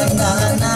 ಅನ್ನ ಅನ್ನ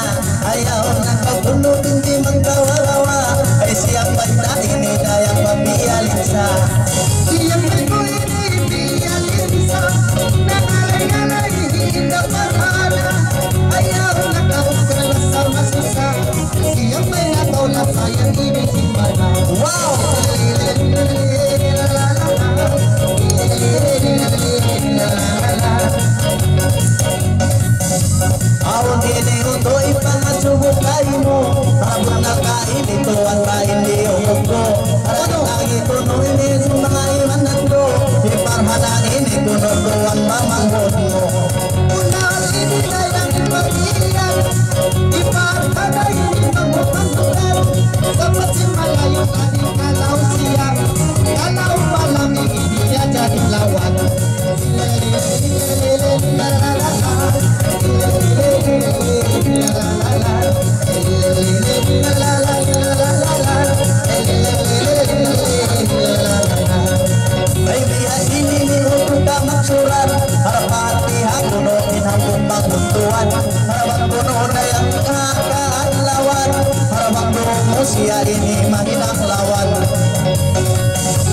Sia ini marilah lawan.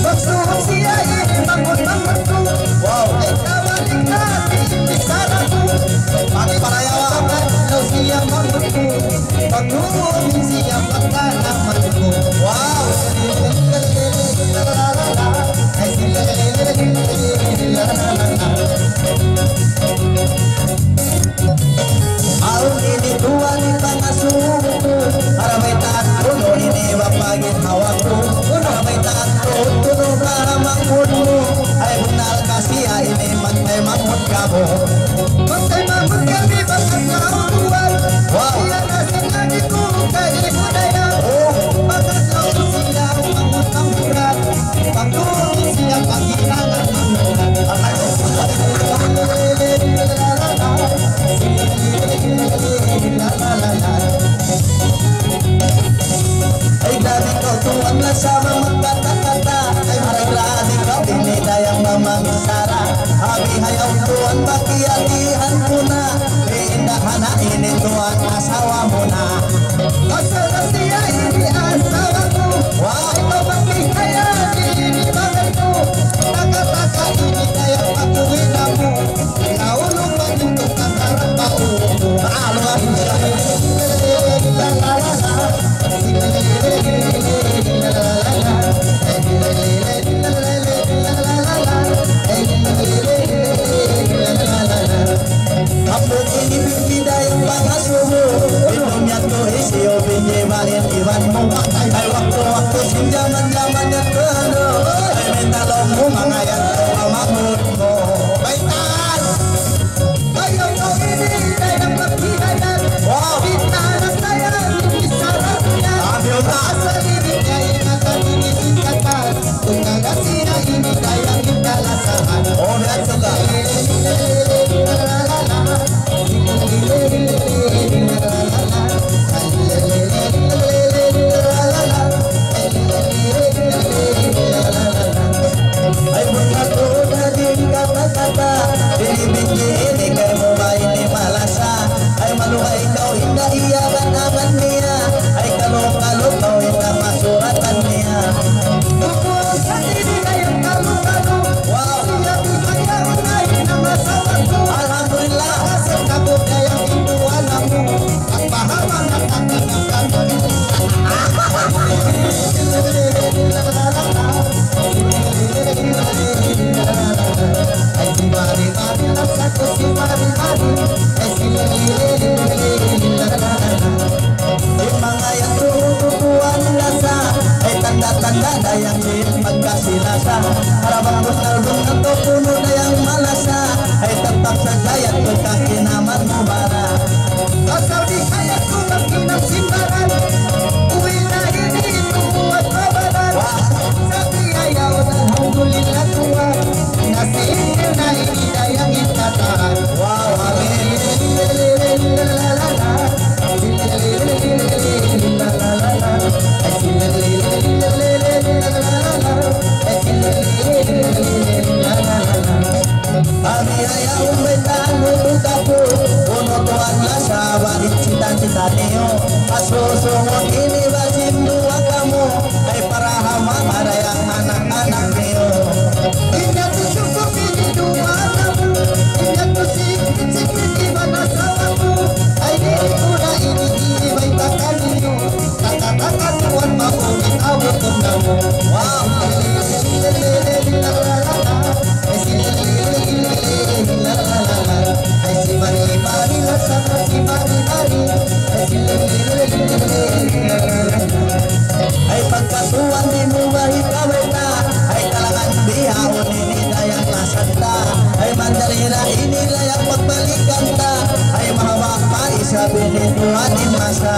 Bangsa Sia ini bangun. sara Habi hayau tuan bagi hati hantuna Keindahan ini tuan? Jaman-jaman yang Pagkakayangin, pagkasinasa Para bang gusto atau katupulong Di masa